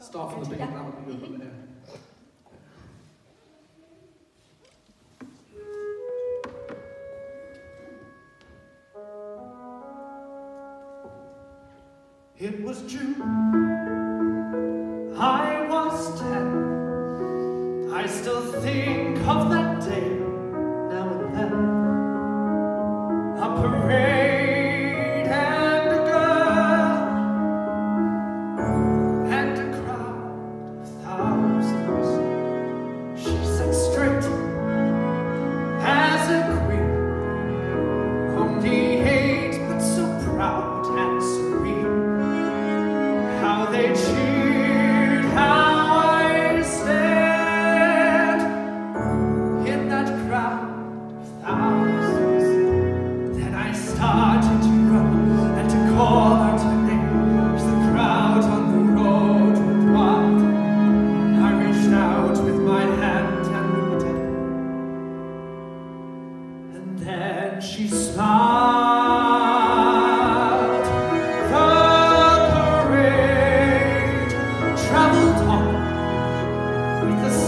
Start from the beginning, that would be good, yeah. It was June. I was ten. I still think of that day.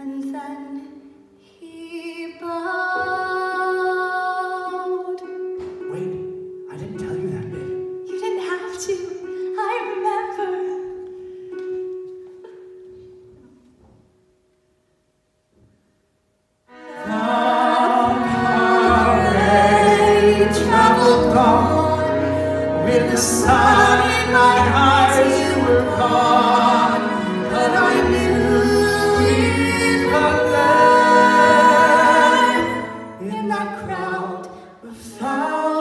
and then he. Wait, I didn't tell you that. You didn't have to. I remember. Traveled on with the sun in my eyes, you were gone.